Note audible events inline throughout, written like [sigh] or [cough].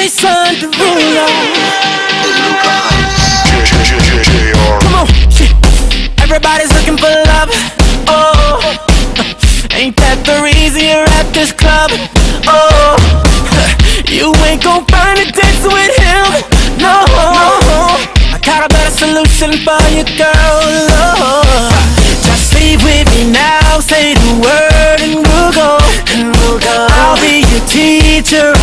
Jason Derulo. Come on. Everybody's looking for love. Oh, ain't that the reason you're at this club? Oh, [laughs] you ain't gon' find a dance with him. No, I got a better solution for you, girl. Oh, just leave with me now. Say the word and we'll go. And we'll go. I'll be your teacher.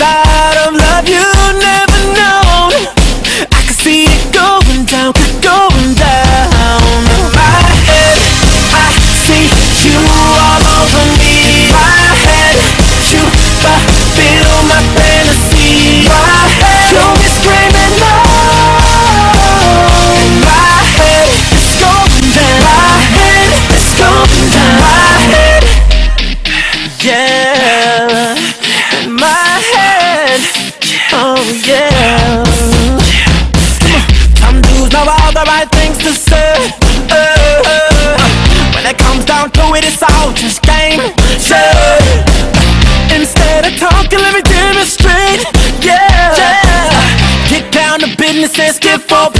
I'll yeah. All the right things to say. When it comes down to it, it's all just game. Instead of talking, let me yeah. Get down to business and skip.